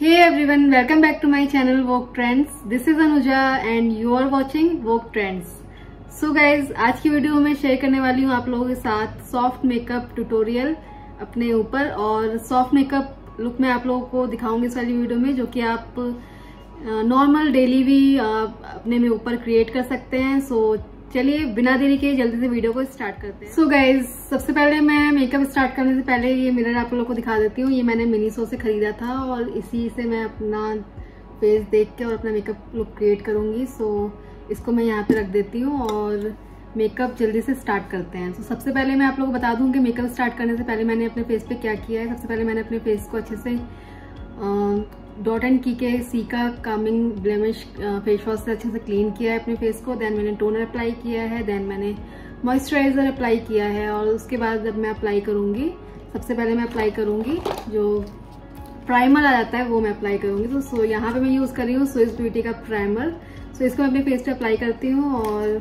Hey everyone, welcome back to my channel Vogue Trends. This is Anuja and you are watching Vogue Trends. So guys, आज की video में share करने वाली हूँ आप लोगों के साथ सॉफ्ट मेकअप ट्यूटोरियल अपने ऊपर और सॉफ्ट मेकअप लुक मैं आप लोगों को दिखाऊँगी इस वाली वीडियो में जो कि आप नॉर्मल डेली भी अपने में ऊपर क्रिएट कर सकते हैं सो चलिए बिना देरी के जल्दी से वीडियो को स्टार्ट करते हैं। सो so गाइज़ सबसे पहले मैं मेकअप स्टार्ट करने से पहले ये मिरर आप लोगों को दिखा देती हूँ। ये मैंने मिनीसो से खरीदा था और इसी से मैं अपना फेस देख के और अपना मेकअप लुक क्रिएट करूँगी। सो so, इसको मैं यहाँ पे रख देती हूँ और मेकअप जल्दी से स्टार्ट करते हैं। तो so, सबसे पहले मैं आप लोगों को बता दूँ कि मेकअप स्टार्ट करने से पहले मैंने अपने फेस पे क्या किया है। सबसे पहले मैंने अपने फेस को अच्छे से डॉट एंड की के सी का कामिंग ब्लेमिश फेस वॉश से अच्छे से क्लीन किया है अपने फेस को देन मैंने टोनर अप्लाई किया है देन मैंने मॉइस्चराइजर अप्लाई किया है और उसके बाद जब मैं अप्लाई करूँगी, सबसे पहले मैं अप्लाई करूँगी जो प्राइमर आ जाता है वो मैं अप्लाई करूँगी। तो सो यहाँ पे मैं यूज़ कर रही हूँ स्विस ब्यूटी का प्राइमर सो इसको मैं अपने फेस पे अप्लाई करती हूँ और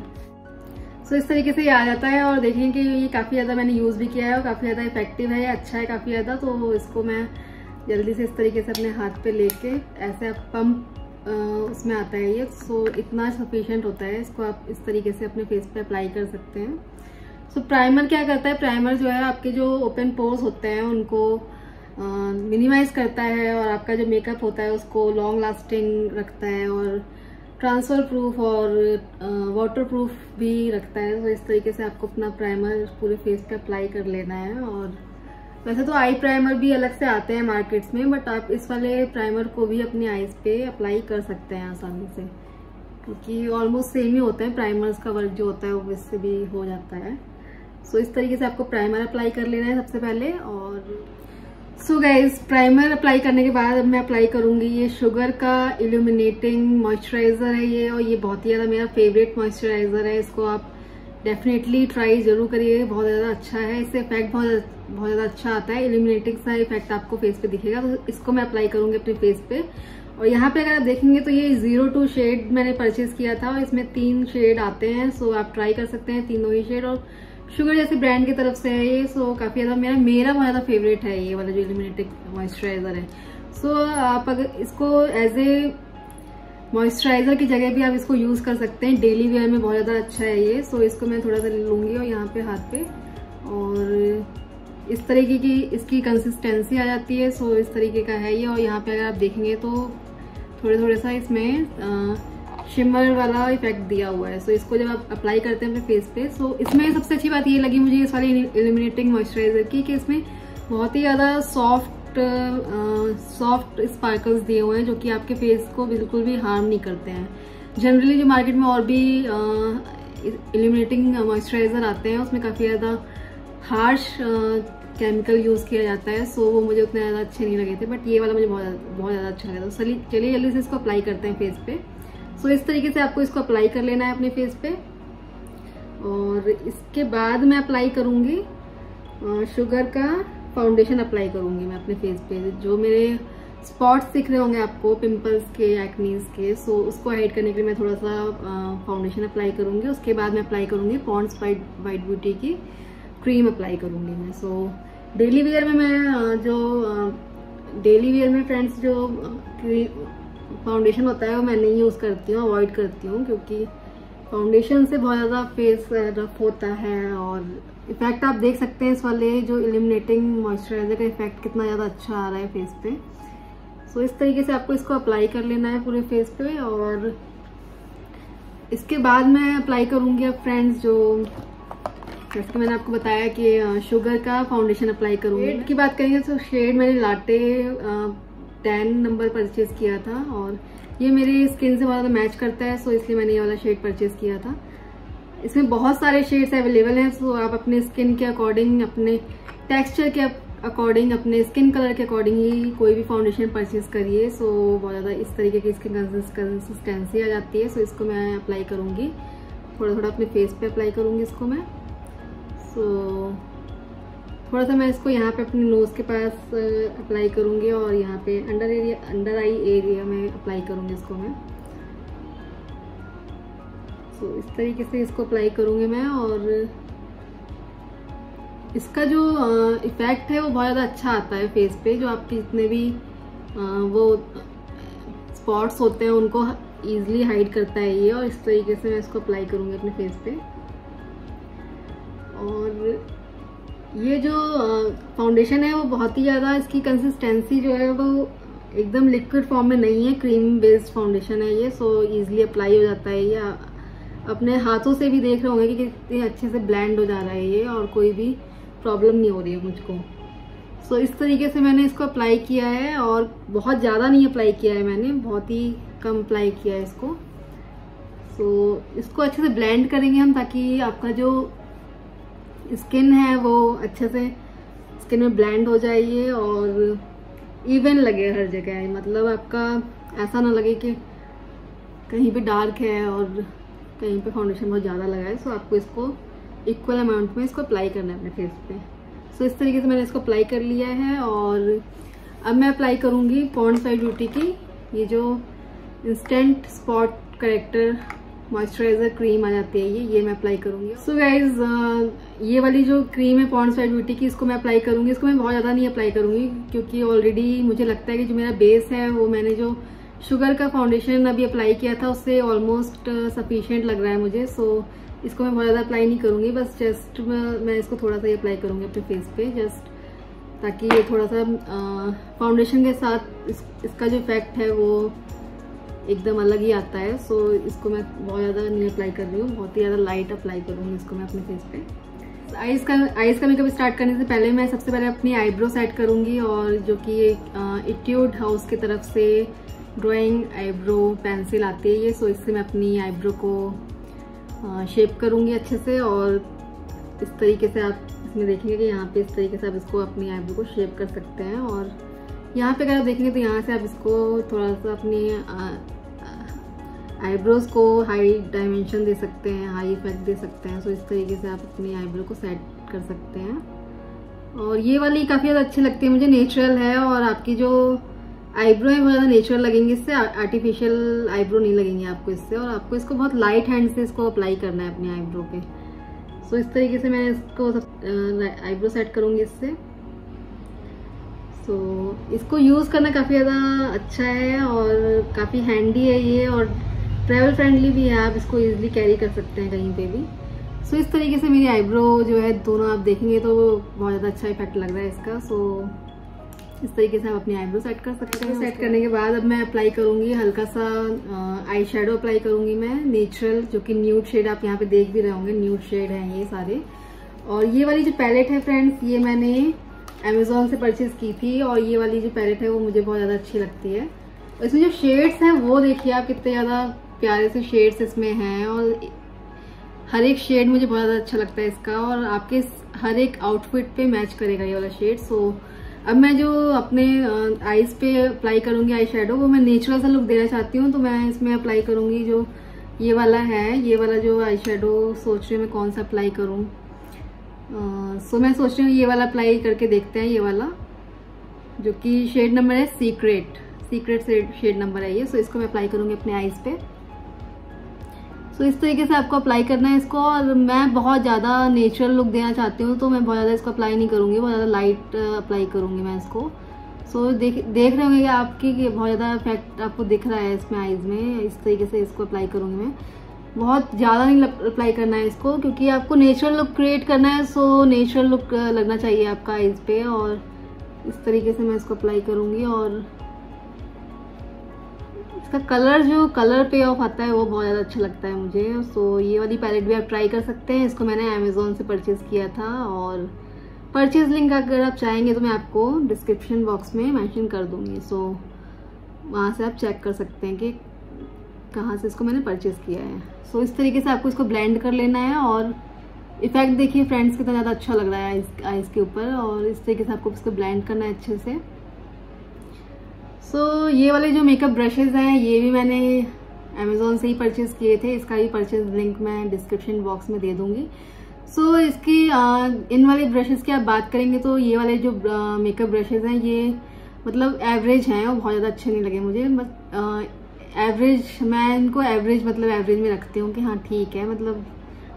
सो इस तरीके से ये आ जाता है और देखेंगे कि ये काफ़ी ज़्यादा मैंने यूज़ भी किया है और काफ़ी ज़्यादा इफ़ेक्टिव है अच्छा है काफ़ी ज़्यादा तो इसको मैं जल्दी से इस तरीके से अपने हाथ पे लेके ऐसे आप पंप उसमें आता है ये, सो इतना सफिशेंट होता है, इसको आप इस तरीके से अपने फेस पे अप्लाई कर सकते हैं। सो प्राइमर क्या करता है? प्राइमर जो है, आपके जो ओपन पोर्स होते हैं, उनको मिनिमाइज करता है और आपका जो मेकअप होता है, उसको लॉन्ग लास्टिंग रखता है और ट्रांसफ़र प्रूफ और वाटर प्रूफ भी रखता है। तो इस तरीके से आपको अपना प्राइमर पूरे फेस पे अप्लाई कर लेना है और वैसे तो आई प्राइमर भी अलग से आते हैं मार्केट्स में बट आप इस वाले प्राइमर को भी अपनी आईज पे अप्लाई कर सकते हैं आसानी से। क्योंकि ऑलमोस्ट सेम ही होता है प्राइमर्स का वर्क जो होता है वो इससे भी हो जाता है। सो so, इस तरीके से आपको प्राइमर अप्लाई कर लेना है सबसे पहले और सो गाइज़ प्राइमर अप्लाई करने के बाद अब मैं अप्लाई करूँगी ये शुगर का इल्यूमिनेटिंग मॉइस्चराइजर है ये और ये बहुत ही ज़्यादा मेरा फेवरेट मॉइस्चराइजर है इसको आप डेफिनेटली ट्राई ज़रूर करिए, बहुत ज़्यादा अच्छा है। इससे इफ़ेक्ट बहुत बहुत ज़्यादा अच्छा आता है। इल्यूमिनेटिंग सा इफ़ेक्ट आपको फेस पे दिखेगा तो इसको मैं अप्लाई करूँगी अपने फेस पे। और यहाँ पे अगर आप देखेंगे तो ये ज़ीरो टू शेड मैंने परचेज किया था और इसमें तीन शेड आते हैं। सो आप ट्राई कर सकते हैं तीनों ही शेड और शुगर जैसे ब्रांड की तरफ़ से है ये सो काफ़ी ज़्यादा मेरा मेरा बहुत ज़्यादा फेवरेट है ये वाला जो इल्यूमिनेटिंग मॉइस्चराइजर है। सो आप अगर इसको एज ए मॉइस्चराइजर की जगह भी आप इसको यूज़ कर सकते हैं। डेली वेयर में बहुत ज़्यादा अच्छा है ये। सो इसको मैं थोड़ा सा लूँगी और यहाँ पे हाथ पे। और इस तरीके की इसकी कंसिस्टेंसी आ जाती है। सो इस तरीके का है ये। और यहाँ पे अगर आप देखेंगे तो थोड़े थोड़े सा इसमें शिमर वाला इफ़ेक्ट दिया हुआ है। सो इसको जब आप अप्लाई करते हैं अपने फेस पे सो इसमें सबसे अच्छी बात ये लगी मुझे इस वाली इल्यूमिनेटिंग मॉइस्चराइजर की कि इसमें बहुत ही ज़्यादा सॉफ्ट सॉफ्ट सॉफ्ट स्पार्कल्स दिए हुए हैं जो कि आपके फेस को बिल्कुल भी हार्म नहीं करते हैं। जनरली जो मार्केट में और भी इल्यूमिनेटिंग मॉइस्चराइजर आते हैं, उसमें काफ़ी ज़्यादा हार्श केमिकल यूज़ किया जाता है सो वो मुझे उतने ज़्यादा अच्छे नहीं लगे थे बट ये वाला मुझे बहुत बहुत ज़्यादा अच्छा लगा था। चलिए चलिए जल्दी से इसको अप्लाई करते हैं फेस पे। सो इस तरीके से आपको इसको अप्लाई कर लेना है अपने फेस पे। और इसके बाद मैं अप्लाई करूँगी शुगर का फाउंडेशन अप्लाई करूँगी मैं अपने फेस पे। जो मेरे स्पॉट्स दिख रहे होंगे आपको पिंपल्स के एक्नीज के सो उसको हाइड करने के लिए मैं थोड़ा सा फाउंडेशन अप्लाई करूँगी। उसके बाद मैं अप्लाई करूँगी पॉन्ड्स वाइट वाइट ब्यूटी की क्रीम अप्लाई करूँगी मैं। सो डेली वेयर में मैं जो डेली वेयर में फ्रेंड्स जो फाउंडेशन होता है वो मैं नहीं यूज़ करती हूँ अवॉइड करती हूँ, क्योंकि फाउंडेशन से बहुत ज़्यादा फेस रफ होता है और इफ़ेक्ट आप देख सकते हैं इस वाले जो इलिमिनेटिंग मॉइस्चराइजर का इफ़ेक्ट कितना ज़्यादा अच्छा आ रहा है फेस पे। सो so, इस तरीके से आपको इसको अप्लाई कर लेना है पूरे फेस पे और इसके बाद मैं अप्लाई करूँगी अब फ्रेंड्स जो जैसे कि मैंने आपको बताया कि शुगर का फाउंडेशन अप्लाई करूँगी। शेड की बात करेंगे तो शेड मैंने लाटे टेन नंबर परचेज किया था और ये मेरी स्किन से बहुत ज़्यादा मैच करता है सो इसलिए मैंने ये वाला शेड परचेज किया था। इसमें बहुत सारे शेड्स अवेलेबल हैं सो आप अपने स्किन के अकॉर्डिंग अपने टेक्सचर के अकॉर्डिंग अपने स्किन कलर के अकॉर्डिंग ही कोई भी फाउंडेशन परचेज करिए सो बहुत ज़्यादा इस तरीके की इसकी कंसिस्टेंसी आ जाती है सो इसको मैं अप्लाई करूँगी। थोड़ा थोड़ा अपने फेस पे अप्लाई करूँगी इसको मैं। सो थोड़ा सा मैं इसको यहाँ पे अपने नोज़ के पास अप्लाई करूँगी और यहाँ पे under area under eye area में अप्लाई करूँगी इसको मैं। सो so, इस तरीके से इसको अप्लाई करूँगी मैं और इसका जो इफ़ेक्ट है वो बहुत ज़्यादा अच्छा आता है फेस पे जो आपके जितने भी वो स्पॉट्स होते हैं उनको ईजिली हाइड करता है ये और इस तरीके से मैं इसको अप्लाई करूँगी अपने फेस पे। ये जो फाउंडेशन है वो बहुत ही ज़्यादा इसकी कंसिस्टेंसी जो है वो एकदम लिक्विड फॉर्म में नहीं है क्रीम बेस्ड फाउंडेशन है ये सो इजीली अप्लाई हो जाता है ये। अपने हाथों से भी देख रहे होंगे कि कितने अच्छे से ब्लेंड हो जा रहा है ये और कोई भी प्रॉब्लम नहीं हो रही है मुझको। सो इस तरीके से मैंने इसको अप्लाई किया है और बहुत ज़्यादा नहीं अप्लाई किया है मैंने बहुत ही कम अप्लाई किया है इसको। सो so, इसको अच्छे से ब्लेंड करेंगे हम ताकि आपका जो स्किन है वो अच्छे से, स्किन में ब्लेंड हो जाइए और इवन लगे हर जगह। मतलब आपका ऐसा ना लगे कि कहीं पे डार्क है और कहीं पे फाउंडेशन बहुत ज़्यादा लगा है सो आपको इसको इक्वल अमाउंट में इसको अप्लाई करना है अपने फेस पे। सो इस तरीके से मैंने इसको अप्लाई कर लिया है और अब मैं अप्लाई करूँगी पॉन्ड साइड ब्यूटी की, ये जो instant spot corrector moisturiser cream आ जाती है ये ये मैं अप्लाई करूँगी। सो so गाइज़ ये वाली जो क्रीम है पॉन्ड साइड ब्यूटी की इसको मैं अप्लाई करूँगी। इसको मैं बहुत ज़्यादा नहीं अप्लाई करूँगी क्योंकि ऑलरेडी मुझे लगता है कि जो मेरा बेस है वो मैंने जो शुगर का फाउंडेशन अभी अप्लाई किया था उससे ऑलमोस्ट सफिशियंट लग रहा है मुझे। सो so, इसको मैं बहुत ज़्यादा अप्लाई नहीं करूँगी बस जस्ट मैं इसको थोड़ा सा ही अप्लाई करूँगी अपने फेस पे जस्ट ताकि ये थोड़ा सा फाउंडेशन के साथ इस, इसका जो इफ़ेक्ट है वो एकदम अलग ही आता है। सो इसको मैं बहुत ज़्यादा नहीं अप्लाई कर रही हूँ। बहुत ही ज़्यादा लाइट अप्लाई करूँगी इसको मैं अपने फेस पे। आइज़ का आइज़ का मेकअप स्टार्ट करने से पहले मैं सबसे पहले अपनी आईब्रो सेट करूँगी और जो कि इट्यूड हाउस की तरफ़ से ड्राइंग आईब्रो पेंसिल आती है ये। सो इससे मैं अपनी आईब्रो को शेप करूँगी अच्छे से और इस तरीके से आप इसमें देखेंगे कि यहाँ पे इस तरीके से आप इसको अपनी आईब्रो को शेप कर सकते हैं और यहाँ पे अगर आप देखेंगे तो यहाँ से आप इसको थोड़ा सा अपनी आईब्रोज को हाई डायमेंशन दे सकते हैं हाई इफ़ेक्ट दे सकते हैं। सो इस तरीके से आप अपनी आईब्रो को सेट कर सकते हैं। और ये वाली काफ़ी ज़्यादा अच्छी लगती है, मुझे नेचुरल है और आपकी जो आईब्रो है वो ज़्यादा नेचुरल लगेंगे इससे। आर्टिफिशियल आईब्रो नहीं लगेंगे आपको इससे। और आपको इसको बहुत लाइट हैंड से इसको अप्लाई करना है अपने आईब्रो पे। सो इस तरीके से मैं इसको आईब्रो सेट करूँगी इससे। So, इसको यूज़ करना काफ़ी ज़्यादा अच्छा है और काफ़ी हैंडी है ये और ट्रैवल फ्रेंडली भी है आप इसको इजीली कैरी कर सकते हैं कहीं पे भी। सो so, इस तरीके से मेरी आईब्रो जो है दोनों आप देखेंगे तो बहुत ज़्यादा अच्छा इफ़ेक्ट लग रहा है इसका। सो so, इस तरीके से आप अपनी आईब्रो सेट कर सकते हैं। सेट करने के बाद अब मैं अप्लाई करूँगी हल्का सा आई शेडो अप्लाई करूँगी मैं नेचुरल जो कि न्यूड शेड आप यहाँ पे देख भी रहे होंगे। न्यूड शेड है ये सारे। और ये वाली जो पैलेट है फ्रेंड्स ये मैंने अमेजोन से परचेज की थी और ये वाली जो पैलेट है वो मुझे बहुत ज़्यादा अच्छी लगती है। इसमें जो शेड्स हैं वो देखिए आप कितने ज़्यादा प्यारे से शेड्स इसमें हैं और हर एक शेड मुझे बहुत ज़्यादा अच्छा लगता है इसका और आपके हर एक आउटफिट पे मैच करेगा ये वाला शेड सो अब मैं जो अपने आईज पे अप्लाई करूँगी आई शेडो वो मैं नेचुरल सा लुक देना चाहती हूँ तो मैं इसमें अप्लाई करूँगी जो ये वाला है, ये वाला जो आई शेडो सोच रही हूँ मैं कौन सा अप्लाई करूँ। सो मैं सोच रही हूँ ये वाला अप्लाई करके देखते हैं ये वाला जो कि शेड नंबर है सीक्रेट सीक्रेट शेड नंबर है ये सो इसको मैं अप्लाई करूँगी अपने आईज पे. सो इस तरीके से आपको अप्लाई करना है इसको और मैं बहुत ज़्यादा नेचुरल लुक देना चाहती हूँ तो मैं बहुत ज़्यादा इसको अप्लाई नहीं करूँगी बहुत ज़्यादा लाइट अप्लाई करूँगी मैं इसको. सो so, देख देख रहे होंगे कि आपकी कि बहुत ज़्यादा इफ़ेक्ट आपको दिख रहा है इसमें आइज़ में इस तरीके से इसको अप्लाई करूँगी मैं. बहुत ज़्यादा नहीं अप्लाई करना है इसको, क्योंकि आपको नेचुरल लुक क्रिएट करना है सो नेचुरल लुक लगना चाहिए आपका आइज़ पे, और इस तरीके से मैं इसको अप्लाई करूँगी, और इसका कलर जो कलर पे ऑफ़ आता है, वो बहुत ज़्यादा अच्छा लगता है मुझे सो ये वाली पैलेट भी आप ट्राई कर सकते हैं, इसको मैंने अमेज़ोन से परचेज़ किया था, और परचेज लिंक अगर आप चाहेंगे तो मैं आपको डिस्क्रिप्शन बॉक्स में मेंशन कर दूँगी सो वहाँ से आप चेक कर सकते हैं कि कहाँ से इसको मैंने परचेज़ किया है। सो so, इस तरीके से आपको इसको ब्लेंड कर लेना है और इफ़ेक्ट देखिए फ्रेंड्स कितना ज़्यादा अच्छा लग रहा है आइस आइस के ऊपर और इस तरीके से आपको इसको ब्लेंड करना है अच्छे से। सो so, ये वाले जो मेकअप ब्रशेज हैं ये भी मैंने अमेज़ोन से ही परचेज़ किए थे। इसका भी परचेज लिंक मैं डिस्क्रिप्शन बॉक्स में दे दूँगी। सो so, इसकी आ, इन वाले ब्रशेज की आप बात करेंगे तो ये वाले जो मेकअप ब्रशेज हैं ये मतलब एवरेज हैं और बहुत ज़्यादा अच्छे नहीं लगे मुझे। बस एवरेज मैं इनको एवरेज मतलब एवरेज में रखती हूँ कि हाँ ठीक है मतलब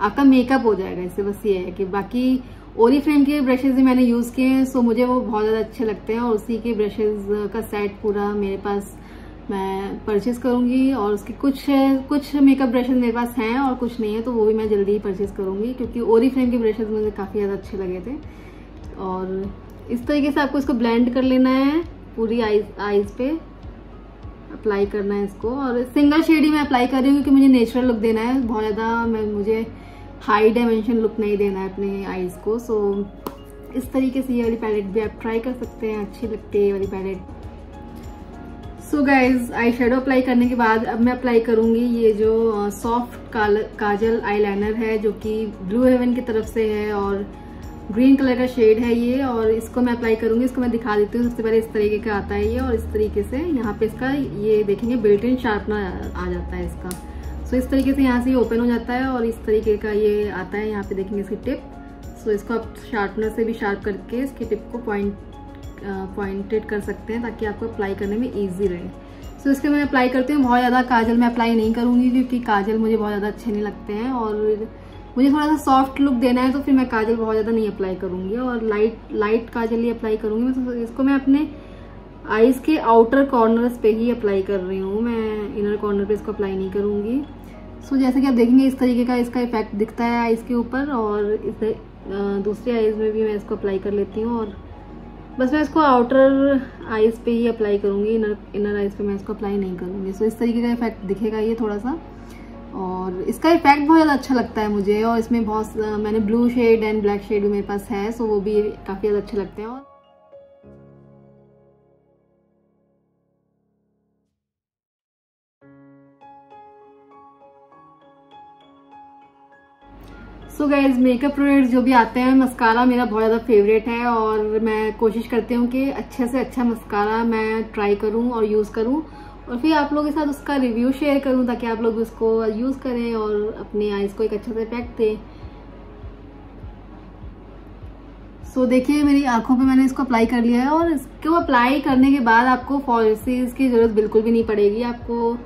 आपका मेकअप हो जाएगा इससे, बस ये है कि बाकी ओरी फ्रेम के ब्रशेज भी मैंने यूज़ किए हैं सो मुझे वो बहुत ज़्यादा अच्छे लगते हैं और उसी के ब्रशेज का सेट पूरा मेरे पास मैं परचेज़ करूँगी और उसके कुछ कुछ मेकअप ब्रशेज मेरे पास हैं और कुछ नहीं है तो वो भी मैं जल्दी ही परचेज़ करूँगी क्योंकि ओरी फ्रेम के ब्रशेज मुझे काफ़ी ज़्यादा अच्छे लगे थे। और इस तरीके से आपको इसको ब्लेंड कर लेना है पूरी आईज आईज पे। अप्लाई करना है इसको। और सिंगल शेड ही मैं अप्लाई कर रही हूँ क्योंकि मुझे नेचुरल लुक देना है। बहुत ज़्यादा मैं, मुझे हाई डायमेंशन लुक नहीं देना है अपने आईज को। सो इस तरीके से ये वाली पैलेट भी आप ट्राई कर सकते हैं। अच्छी लगती है ये वाली palette so guys eye shadow apply करने के बाद अब मैं अप्लाई करूँगी ये जो सॉफ्ट काजल आईलाइनर है जो कि ब्लू हेवन की तरफ़ से है और ग्रीन कलर का शेड है ये और इसको मैं अप्लाई करूँगी, इसको मैं दिखा देती हूँ। सबसे पहले इस तरीके का आता है ये और इस तरीके से यहाँ पे इसका ये देखेंगे बिल्ट इन शार्पनर आ जाता है इसका। सो इस तरीके से यहाँ से ये ओपन हो जाता है और इस तरीके का ये आता है। यहाँ पे देखेंगे इसकी टिप सो इसको आप शार्पनर से भी शार्प करके इसकी टिप को पॉइंट पॉइंटेड कर सकते हैं ताकि आपको अप्लाई करने में ईजी रहे। सो इसके मैं अप्लाई करती हूँ। बहुत ज़्यादा काजल मैं अप्लाई नहीं करूँगी क्योंकि काजल मुझे बहुत ज़्यादा अच्छे नहीं लगते हैं और मुझे थोड़ा सा सॉफ्ट लुक देना है तो फिर मैं काजल बहुत ज़्यादा नहीं अप्लाई करूँगी और लाइट लाइट काजल ही अप्लाई करूँगी। तो इसको मैं अपने आईज के आउटर कॉर्नर्स पे ही अप्लाई कर रही हूँ। मैं इनर कॉर्नर पे इसको अप्लाई नहीं करूँगी। सो so, जैसे कि आप देखेंगे इस तरीके का इसका इफ़ेक्ट दिखता है आईज के ऊपर और इस दूसरे आईज में भी मैं इसको अप्लाई कर लेती हूँ और बस मैं इसको आउटर आईज पे ही अप्लाई करूँगी। इनर इनर आईज पे मैं इसको अप्लाई नहीं करूँगी। सो so, इस तरीके का इफ़ेक्ट दिखेगा ये थोड़ा सा। और इसका इफ़ेक्ट बहुत ज़्यादा अच्छा लगता है मुझे और इसमें बहुत मैंने blue shade and black shade भी मेरे पास है सो वो भी काफ़ी ज़्यादा अच्छे लगते हैं और सो गाइज़ मेकअप प्रोडक्ट जो भी आते हैं मस्कारा मेरा बहुत ज़्यादा फेवरेट है और मैं कोशिश करती हूँ कि अच्छे से अच्छा मस्कारा मैं ट्राई करूँ और यूज़ करूँ। और फिर आप लोगों के साथ उसका रिव्यू शेयर करूँ ताकि आप लोग उसको यूज़ करें और अपने आइज़ को एक अच्छा से इफ़ेक्ट दें। सो so, देखिए मेरी आँखों पे मैंने इसको अप्लाई कर लिया है और इसको अप्लाई करने के बाद आपको फॉल्सीज की ज़रूरत बिल्कुल भी नहीं पड़ेगी। आपको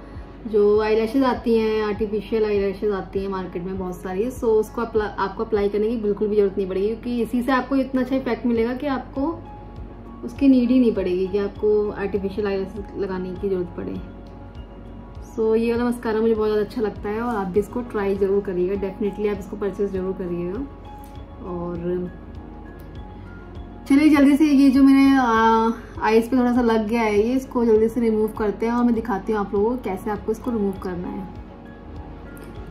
जो आई आती हैं आर्टिफिशियल आई आती हैं मार्केट में बहुत सारी सो उसको आपको अप्लाई करने की बिल्कुल भी ज़रूरत नहीं पड़ेगी क्योंकि इसी से आपको इतना अच्छा इफ़ेक्ट मिलेगा कि आपको उसकी नीड ही नहीं पड़ेगी कि आपको आर्टिफिशियल आई लगाने की ज़रूरत पड़े। सो so, ये वाला मस्कारा मुझे बहुत ज़्यादा अच्छा लगता है और आप भी इसको ट्राई ज़रूर करिएगा। डेफिनेटली आप इसको परचेज ज़रूर करिएगा। और चलिए जल्दी से ये जो मेरे आईज पे थोड़ा सा लग गया है ये इसको जल्दी से रिमूव करते हैं और मैं दिखाती हूँ आप लोगों को कैसे आपको इसको रिमूव करना है।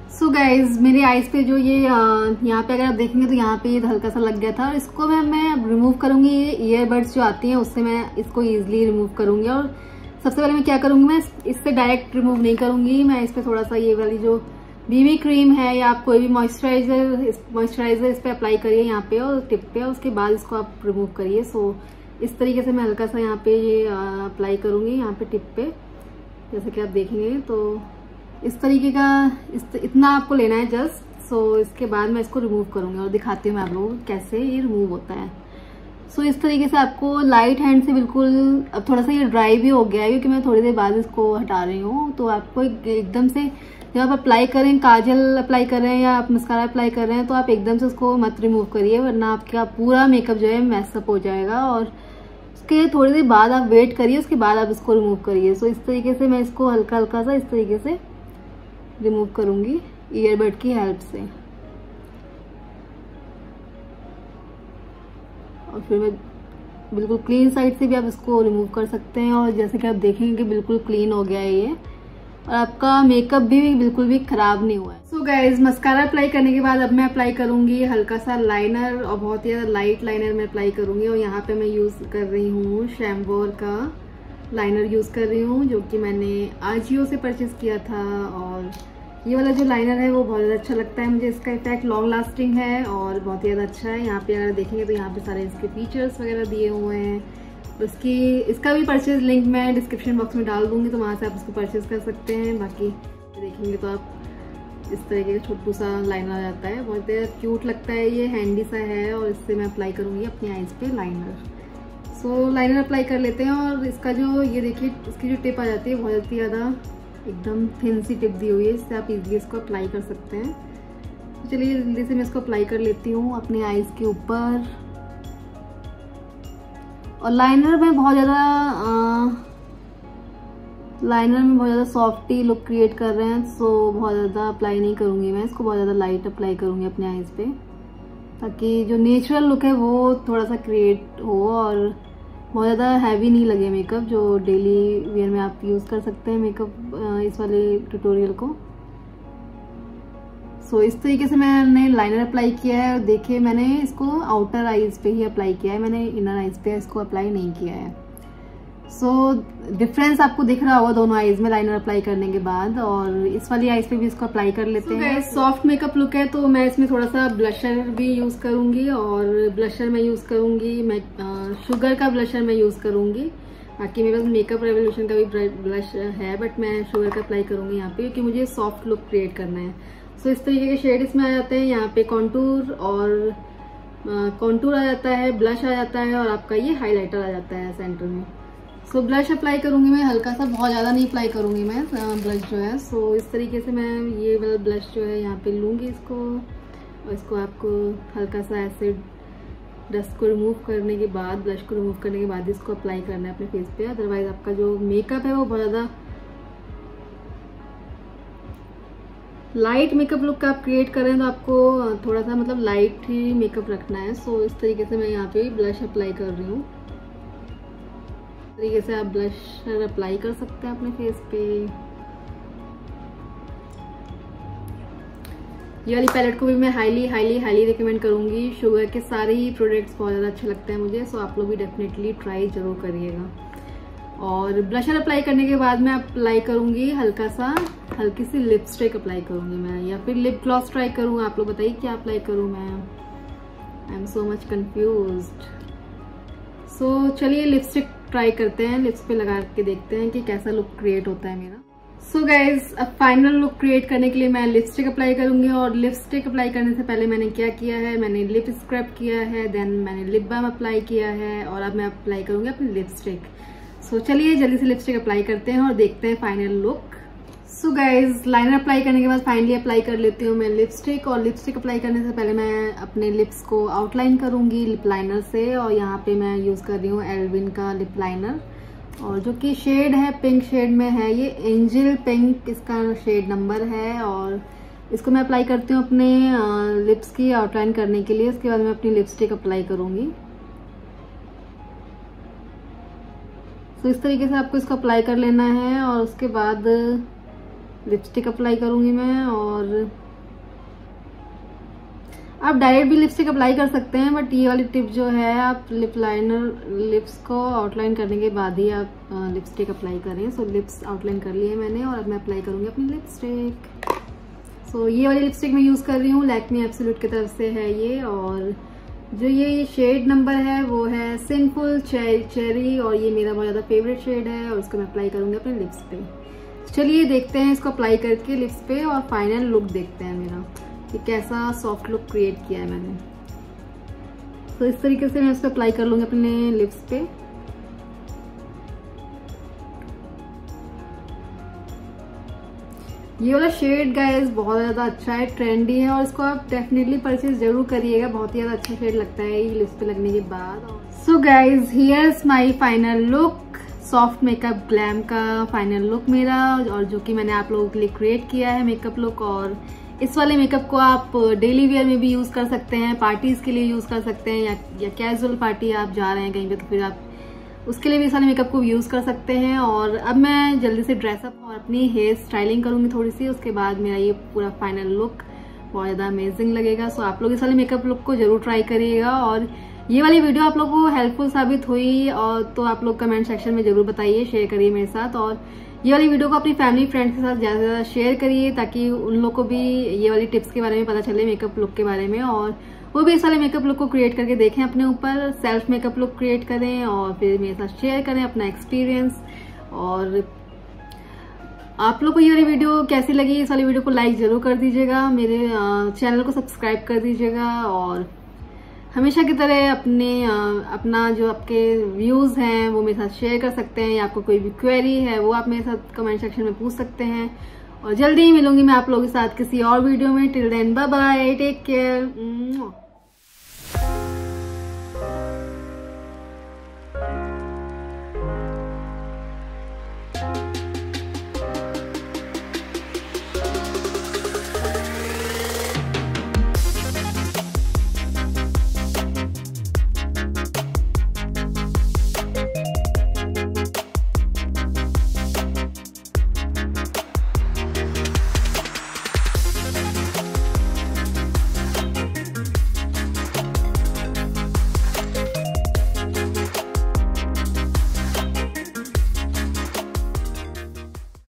सो so गाइज़ मेरे आईज पे जो ये यहाँ पे अगर आप देखेंगे तो यहाँ पे ये हल्का सा लग गया था और इसको मैं मैं रिमूव करूँगी, ये ईयरबड्स जो आती हैं उससे मैं इसको ईजिली रिमूव करूँगी और सबसे पहले मैं क्या करूँगी, मैं इससे डायरेक्ट रिमूव नहीं करूँगी, मैं इस पर थोड़ा सा ये वाली जो बीबी क्रीम है या आप कोई भी मॉइस्चराइजर मॉइस्चराइजर इस पर अप्लाई करिए यहाँ पे और टिप पे और उसके बाद इसको आप रिमूव करिए। सो इस तरीके से मैं हल्का सा यहाँ पे ये अप्लाई करूँगी यहाँ पे टिप पे, जैसे कि आप देखेंगे तो इस तरीके का, इस इतना आपको लेना है जस्ट सो इसके बाद मैं इसको रिमूव करूँगी और दिखाती हूँ मैं आप लोगों को कैसे ये रिमूव होता है। सो इस तरीके से आपको लाइट हैंड से बिल्कुल, अब थोड़ा सा ये ड्राई भी हो गया है, क्योंकि मैं थोड़ी देर बाद इसको हटा रही हूँ तो आपको एकदम से जब आप अप्लाई करें, काजल अप्लाई कर रहे हैं या आप मस्कारा अप्लाई कर रहे हैं तो आप एकदम से उसको मत रिमूव करिए, वरना आपका पूरा मेकअप जो है मैसअप हो जाएगा और उसके थोड़ी देर बाद आप वेट करिए, उसके बाद आप इसको रिमूव करिए। सो इस तरीके से मैं इसको हल्का हल्का सा इस तरीके से रिमूव करूँगी ईयरबड की हेल्प से। और फिर मैं बिल्कुल क्लीन साइड से भी आप इसको रिमूव कर सकते हैं और जैसे कि आप देखेंगे कि बिल्कुल क्लीन हो गया है ये। और आपका मेकअप भी बिल्कुल भी खराब नहीं हुआ है। सो गाइज़ मस्कारा अप्लाई करने के बाद अब मैं अप्लाई करूँगी हल्का सा लाइनर और बहुत ही ज़्यादा लाइट लाइनर मैं अप्लाई करूँगी और यहाँ पे मैं यूज़ कर रही हूँ शैम्बोर का लाइनर यूज़ कर रही हूँ, जो कि मैंने आजियो से परचेज किया था और ये वाला जो लाइनर है, वो बहुत ज़्यादा अच्छा लगता है मुझे। इसका इफ़ेक्ट लॉन्ग लास्टिंग है और बहुत ही ज़्यादा अच्छा है। यहाँ पे अगर देखेंगे तो यहाँ पे सारे इसके फीचर्स वगैरह दिए हुए हैं। उसकी, इसका भी परचेज लिंक मैं डिस्क्रिप्शन बॉक्स में डाल दूँगी तो वहाँ से आप इसको परचेज कर सकते हैं। बाकी देखेंगे तो आप इस तरीके का छोटू सा लाइनर आ जाता है। बहुत क्यूट लगता है ये हैंडी सा है और इससे मैं अप्लाई करूँगी अपनी आइज़ पर लाइनर सो लाइनर अप्लाई कर लेते हैं और इसका जो, ये देखिए, इसकी जो टिप आ जाती है, बहुत ही ज़्यादा एकदम थिन सी टिप दी हुई है, इससे आप इजीली इसको अप्लाई कर सकते हैं। चलिए, जल्दी से मैं इसको अप्लाई कर लेती हूँ अपने आईज के ऊपर। और लाइनर में बहुत ज़्यादा लाइनर में बहुत ज़्यादा सॉफ्टी लुक क्रिएट कर रहे हैं सो बहुत ज़्यादा अप्लाई नहीं करूँगी मैं। इसको बहुत ज़्यादा लाइट अप्लाई करूँगी अपने आईज पे, ताकि जो नेचुरल लुक है वो थोड़ा सा क्रिएट हो और बहुत ज़्यादा हैवी नहीं लगे मेकअप जो डेली वेयर में आप यूज़ कर सकते हैं मेकअप इस वाले ट्यूटोरियल को। सो so, इस तरीके से मैंने लाइनर अप्लाई किया है और देखिए मैंने इसको आउटर आइज़ पे ही अप्लाई किया है। मैंने इनर आइज़ पे इसको अप्लाई नहीं किया है। सो so, डिफरेंस आपको दिख रहा होगा दोनों आईज में लाइनर अप्लाई करने के बाद और इस वाली आईज पे भी इसको अप्लाई कर लेते so, हैं। सॉफ्ट मेकअप लुक है तो मैं इसमें थोड़ा सा ब्लशर भी यूज़ करूँगी और ब्लशर मैं यूज़ करूँगी मैं शुगर का ब्लशर मैं यूज़ करूँगी। बाकी मेरे पास मेकअप रेवोल्यूशन का भी ब्लश है बट मैं शुगर का अप्लाई करूँगी यहाँ पे क्योंकि मुझे सॉफ्ट लुक क्रिएट करना है। सो so, इस तरीके के शेड इसमें आ जाते हैं। यहाँ पे कॉन्टूर और कॉन्टूर आ जाता है ब्लश आ जाता है और आपका ये हाईलाइटर आ जाता है सेंटर में। सो ब्लश अप्लाई करूँगी मैं हल्का सा बहुत ज़्यादा नहीं अप्लाई करूँगी मैं ब्लश जो है। सो so, इस तरीके से मैं ये वाला ब्लश जो है यहाँ पे लूँगी इसको। और इसको आपको हल्का सा ऐसे डस्ट को रिमूव करने के बाद ब्लश को रिमूव करने के बाद इसको अप्लाई करना है अपने फेस पे। अदरवाइज़ आपका जो मेकअप है वो बहुत ज़्यादा लाइट मेकअप लुक का आप क्रिएट करें तो आपको थोड़ा सा मतलब लाइट ही मेकअप रखना है। सो so, इस तरीके से मैं यहाँ पे ब्लश अप्लाई कर रही हूँ। तरीके से आप ब्लशर अप्लाई कर सकते हैं अपने फेस पे। ये वाली पैलेट को भी मैं हाईली हाईली हाईली रिकमेंड करूँगी। शुगर के सारे ही प्रोडक्ट्स बहुत ज़्यादा अच्छे लगते हैं मुझे सो आप लोग भी डेफिनेटली ट्राई ज़रूर करिएगा। और ब्लशर अप्लाई करने के बाद मैं अप्लाई करूँगी हल्का सा, हल्की सी लिपस्टिक अप्लाई करूँगी मैं, या फिर लिप ग्लॉस ट्राई करूँ। आप लोग बताइए क्या अप्लाई करूँ मैं। I am so much confuse so चलिए लिपस्टिक ट्राई करते हैं लिप्स पे लगा के देखते हैं कि कैसा लुक क्रिएट होता है मेरा। सो गाइज़ अब फाइनल लुक क्रिएट करने के लिए मैं लिपस्टिक अप्लाई करूँगी और लिपस्टिक अप्लाई करने से पहले मैंने क्या किया है मैंने लिप स्क्रब किया है देन मैंने लिप बाम अप्लाई किया है और अब मैं अप्लाई करूँगी अपनी लिपस्टिक सो so, चलिए जल्दी से लिपस्टिक अप्लाई करते हैं और देखते हैं final look so guys liner apply करने के बाद फाइनली अप्लाई कर लेती हूँ मैं लिपस्टिक और लिपस्टिक अप्लाई करने से पहले मैं अपने लिप्स को आउटलाइन करूँगी लिप लाइनर से और यहाँ पे मैं यूज़ कर रही हूँ एल्विन का लिप लाइनर और जो कि शेड है पिंक शेड में है, ये एंजल पिंक इसका शेड नंबर है और इसको मैं अप्लाई करती हूँ अपने लिप्स की आउटलाइन करने के लिए। उसके बाद मैं अपनी लिपस्टिक अप्लाई करूँगी। तो इस तरीके से आपको इसको अप्लाई कर लेना है और उसके बाद लिपस्टिक अप्लाई करूँगी मैं और आप डायरेक्ट भी लिपस्टिक अप्लाई कर सकते हैं बट ये वाली टिप जो है, आप लिप लाइनर लिप्स को आउटलाइन करने के बाद ही आप लिपस्टिक अप्लाई करें। सो लिप्स आउटलाइन कर लिए मैंने और अब मैं अप्लाई करूँगी अपनी लिपस्टिक सो ये वाली लिपस्टिक मैं यूज़ कर रही हूँ लैक्मी एब्सोल्यूट की तरफ़ से है ये और जो ये शेड नंबर है, वो है सिंपल चेरी और ये मेरा बहुत ज़्यादा फेवरेट शेड है और उसको मैं अप्लाई करूँगी अपने लिप्स पे। चलिए देखते हैं इसको अप्लाई करके लिप्स पे और फाइनल लुक देखते हैं मेरा कि कैसा सॉफ्ट लुक क्रिएट किया है मैंने। तो इस तरीके से मैं इसको अप्लाई कर लूँगी अपने लिप्स पे। ये वाला शेड गाइस बहुत ज़्यादा अच्छा है ट्रेंडी है और इसको आप डेफिनेटली परचेज ज़रूर करिएगा, बहुत ही ज़्यादा अच्छा शेड लगता है ये लिप्स पे लगने के बाद। So guys here's my final look soft makeup glam का फाइनल लुक मेरा और जो कि मैंने आप लोगों के लिए क्रिएट किया है मेकअप लुक और इस वाले मेकअप को आप डेली वेयर में भी यूज़ कर सकते हैं पार्टीज़ के लिए यूज़ कर सकते हैं या, या कैजुअल पार्टी आप जा रहे हैं कहीं पे तो फिर आप उसके लिए भी इस वाले मेकअप को यूज़ कर सकते हैं और अब मैं जल्दी से ड्रेसअप और अपनी हेयर स्टाइलिंग करूँगी थोड़ी सी उसके बाद मेरा ये पूरा फाइनल लुक बहुत ज़्यादा अमेजिंग लगेगा। सो आप लोग इस वाले मेकअप लुक को ज़रूर ट्राई करिएगा और ये वाली वीडियो आप लोगों को हेल्पफुल साबित हुई और तो आप लोग कमेंट सेक्शन में ज़रूर बताइए शेयर करिए मेरे साथ और ये वाली वीडियो को अपनी फैमिली फ्रेंड्स के साथ ज़्यादा से ज़्यादा शेयर करिए ताकि उन लोग को भी ये वाली टिप्स के बारे में पता चले मेकअप लुक के बारे में और वो भी इस वाले मेकअप लुक को क्रिएट करके देखें अपने ऊपर सेल्फ मेकअप लुक क्रिएट करें और फिर मेरे साथ शेयर करें अपना एक्सपीरियंस और आप लोग को ये वाली वीडियो कैसी लगी, इस वाली वीडियो को लाइक ज़रूर कर दीजिएगा, मेरे चैनल को सब्सक्राइब कर दीजिएगा और हमेशा की तरह अपने अपना जो आपके व्यूज़ हैं, वो मेरे साथ शेयर कर सकते हैं, या आपको कोई भी क्वेरी है, वो आप मेरे साथ कमेंट सेक्शन में पूछ सकते हैं। और जल्दी ही मिलूँगी मैं आप लोगों के साथ किसी और वीडियो में। Till then bye bye take care